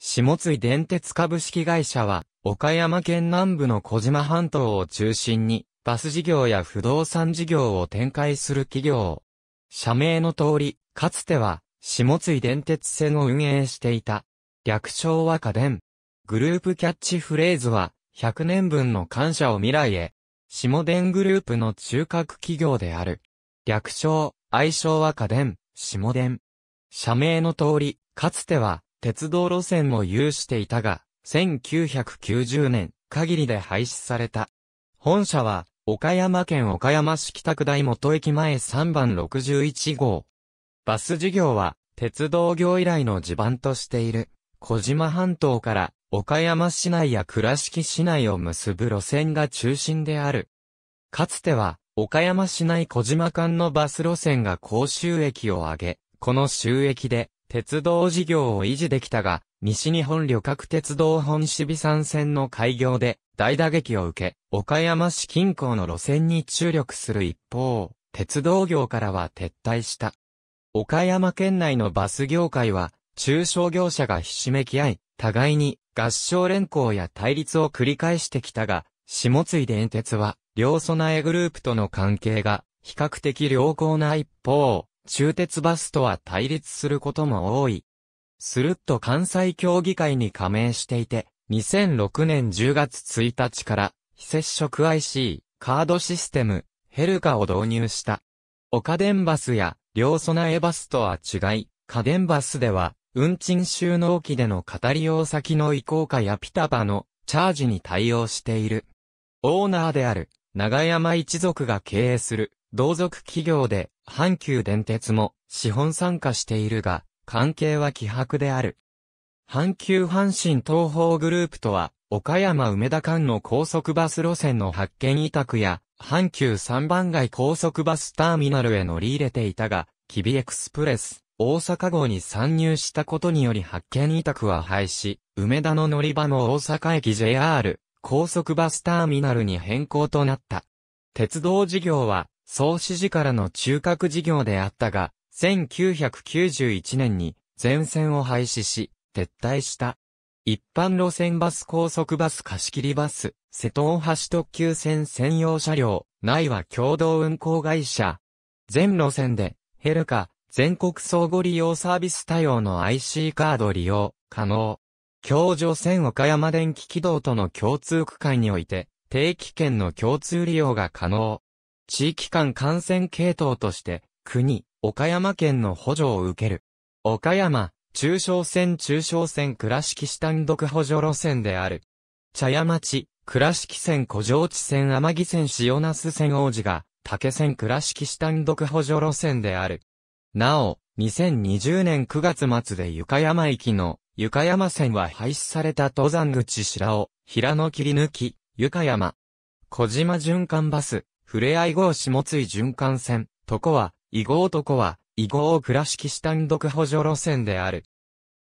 下津井電鉄株式会社は、岡山県南部の小島半島を中心に、バス事業や不動産事業を展開する企業。社名の通り、かつては、下津井電鉄線を運営していた。略称は家電。グループキャッチフレーズは、100年分の感謝を未来へ。下電グループの中核企業である。略称、愛称は家電、下電。社名の通り、かつては、鉄道路線も有していたが、1990年、限りで廃止された。本社は、岡山県岡山市北区大元駅前3番61号。バス事業は、鉄道業以来の地盤としている。小島半島から岡山市内や倉敷市内を結ぶ路線が中心である。かつては、岡山市内小島間のバス路線が高収益を上げ、この収益で鉄道事業を維持できたが、西日本旅客鉄道本支備山線の開業で大打撃を受け、岡山市近郊の路線に注力する一方、鉄道業からは撤退した。岡山県内のバス業界は、中小業者がひしめき合い、互いに合唱連行や対立を繰り返してきたが、下津井電鉄は、両備えグループとの関係が比較的良好な一方、中鉄バスとは対立することも多い。スルッと関西協議会に加盟していて、2006年10月1日から非接触 IC カードシステムヘルカを導入した。岡電バスや両備えバスとは違い、家電バスでは運賃収納機での語り用先の移行化やピタパのチャージに対応している。オーナーである長山一族が経営する同族企業で、阪急電鉄も資本参加しているが、関係は希薄である。阪急阪神東方グループとは、岡山梅田間の高速バス路線の発見委託や、阪急三番街高速バスターミナルへ乗り入れていたが、キビエクスプレス、大阪号に参入したことにより発見委託は廃止、梅田の乗り場も大阪駅 JR、高速バスターミナルに変更となった。鉄道事業は、総指示からの中核事業であったが、1991年に全線を廃止し、撤退した。一般路線バス高速バス貸切バス、瀬戸大橋特急線専用車両、内は共同運行会社。全路線で、ヘルカ、全国相互利用サービス対応の IC カード利用、可能。京女線岡山電気軌道との共通区間において、定期券の共通利用が可能。地域間感染系統として、国、岡山県の補助を受ける。岡山、中小線中小線倉敷市単独補助路線である。茶屋町、倉敷線古城地線天城線塩那須線王子が、竹線倉敷市単独補助路線である。なお、2020年9月末でゆか山駅の、ゆか山線は廃止された登山口白尾、平野切り抜き、ゆか山。小島循環バス、ふれあい号下津井循環線、とこは、伊号とこは、伊号倉敷市単独補助路線である。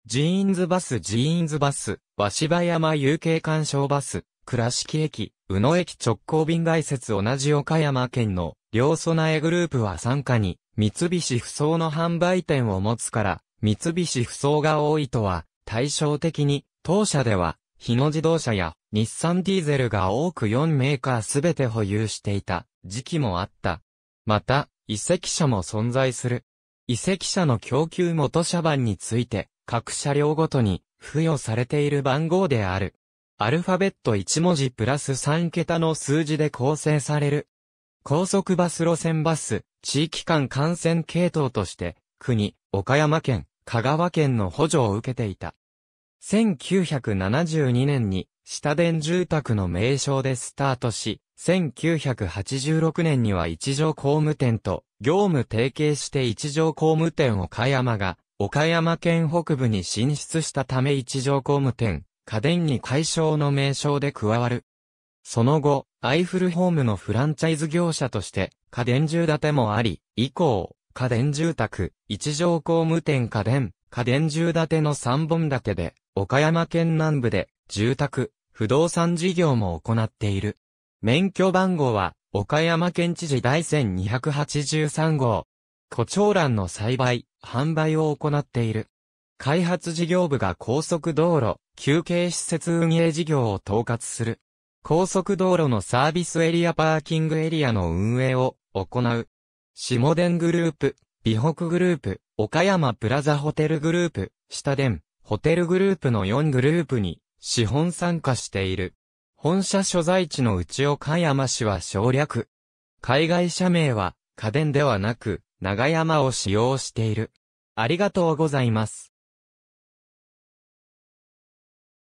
ジーンズバスジーンズバス、和芝山有形干渉バス、倉敷駅、宇野駅直行便外説同じ岡山県の両備えグループは参加に、三菱不走の販売店を持つから、三菱不走が多いとは、対照的に、当社では、日野自動車や日産ディーゼルが多く4メーカーすべて保有していた。時期もあった。また、移籍車も存在する。移籍車の供給元車番について、各車両ごとに付与されている番号である。アルファベット1文字プラス3桁の数字で構成される。高速バス路線バス、地域間感染系統として、国、岡山県、香川県の補助を受けていた。1972年に、下電住宅の名称でスタートし、1986年には一条工務店と業務提携して一条工務店岡山が岡山県北部に進出したため一条工務店、家電に解消の名称で加わる。その後、アイフルホームのフランチャイズ業者として家電住建てもあり、以降、家電住宅、一条工務店家電、家電住建ての三本立てで、岡山県南部で住宅、不動産事業も行っている。免許番号は、岡山県知事第1283号。胡蝶蘭の栽培、販売を行っている。開発事業部が高速道路、休憩施設運営事業を統括する。高速道路のサービスエリアパーキングエリアの運営を行う。下田グループ、美北グループ、岡山プラザホテルグループ、下田、ホテルグループの4グループに資本参加している。本社所在地の内岡山市は省略。海外社名は家電ではなく長山を使用している。ありがとうございます。